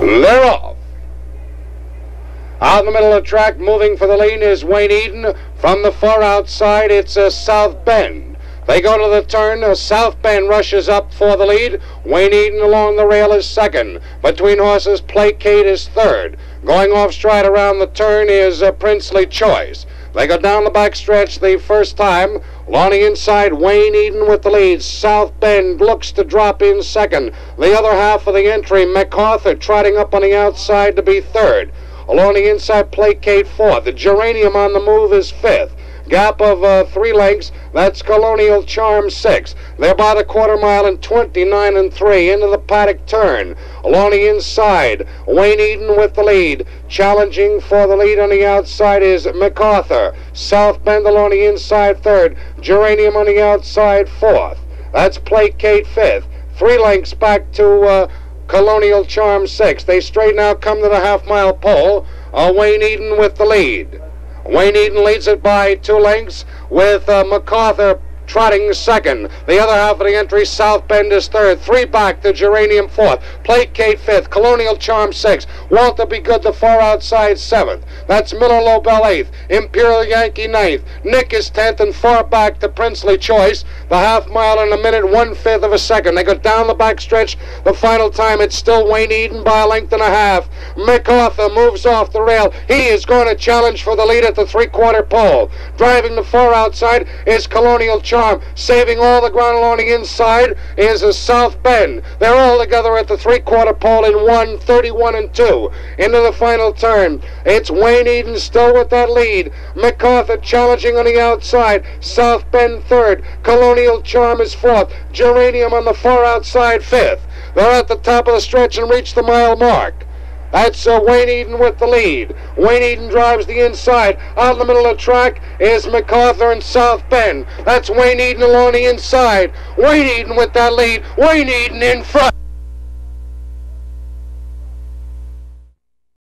They're off. Out in the middle of the track, moving for the lead is Wayne Eden. From the far outside, it's a South Bend. They go to the turn. Uh, South Bend rushes up for the lead. Wayne Eden along the rail is second. Between horses, Placate is third. Going off stride around the turn is a Princely Choice. They go down the back stretch the first time. Along the inside, Wayne Eden with the lead. South Bend looks to drop in second. The other half of the entry, MacArthur trotting up on the outside to be third. Along the inside, Placate fourth. The Geranium on the move is fifth. Gap of uh, three lengths. That's Colonial Charm six. They're by the quarter mile and 29 and three into the paddock turn. Along the inside, Wayne Eden with the lead. Challenging for the lead on the outside is MacArthur. South Bend along the inside third. Geranium on the outside fourth. That's Placate fifth. Three lengths back to uh, Colonial Charm six. They straight now come to the half mile pole. Uh, Wayne Eden with the lead. Wayne Eden leads it by two lengths with uh, MacArthur trotting second. The other half of the entry, South Bend is third. Three back, the Geranium fourth. Placate fifth. Colonial Charm sixth. Walter Be Good, the far outside seventh. That's Miller Lobel eighth. Imperial Yankee ninth. Nick is tenth and far back the Princely Choice. The half mile in a minute, one fifth of a second. They go down the back stretch. The final time, it's still Wayne Eden by a length and a half. MacArthur moves off the rail. He is going to challenge for the lead at the three quarter pole. Driving the far outside is Colonial Charm. Saving all the ground along the inside is a South Bend. They're all together at the three quarter pole in 1 31 and 2. Into the final turn. It's Wayne Eden still with that lead. MacArthur challenging on the outside. South Bend third. Colonial Charm is fourth. Geranium on the far outside fifth. They're at the top of the stretch and reach the mile mark. That's uh, Wayne Eden with the lead. Wayne Eden drives the inside. Out in the middle of the track is MacArthur and South Bend. That's Wayne Eden along the inside. Wayne Eden with that lead. Wayne Eden in front.